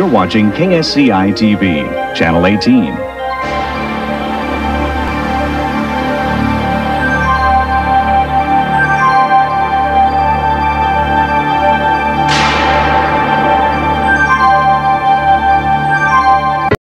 You're watching KSCI TV, Channel 18.